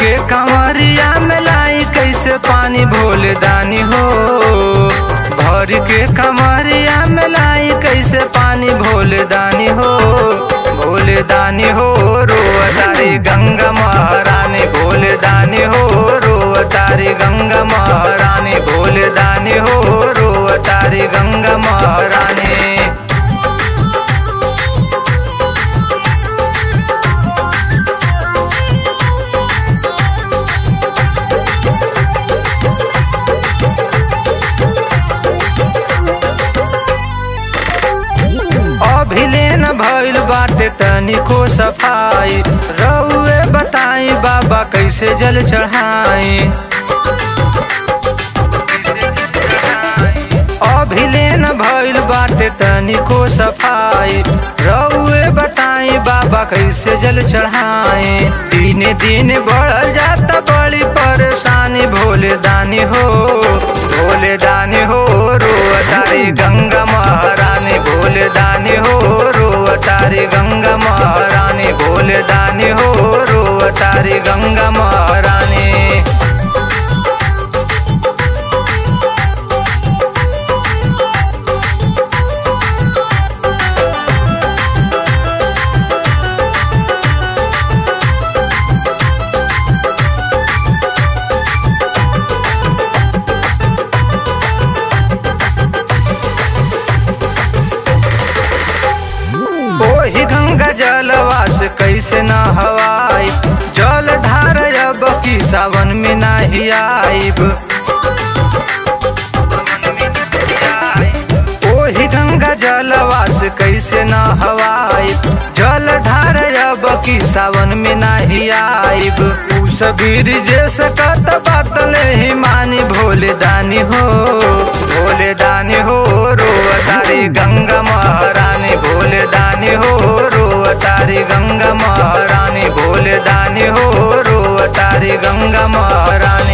के कंवरिया में लाई कैसे पानी भोले दानी हो? भर के कंवरिया में लाई कैसे पानी भोले दानी हो? भोले दानी हो रोअतारी गंगा महारानी। भोले दानी हो रोअतारी गंगा महारानी। भोले दानी हो रोअतारी गंगा भइल बाटे तनिको सफ़ाई रउए बताई, बाबा कैसे जल चढ़ाई? अभिलेन भइल बाटे तनिको सफ़ाई रउए बताई, बाबा कैसे जल चढ़ाई? दिन दिन बढ़ल जाता बड़ी परेशानी। भोले दानी हो, भोले दानी हो रोअतारी गंगा महारानी। भोले दानी हो गंगा महारानी। गंगा जलवा से कैसे न हवाई जल ढार अब की सावन में नाही आईब ओही गंगा जलवा से कैसे न हवाई जल ढार अब की सावन में नाही आईब सबीर जे सकत बात ही मानी, भोले दानी हो, भोले दानी हो भोले हो गंगा महारानी, भोले दानी गंगा महारानी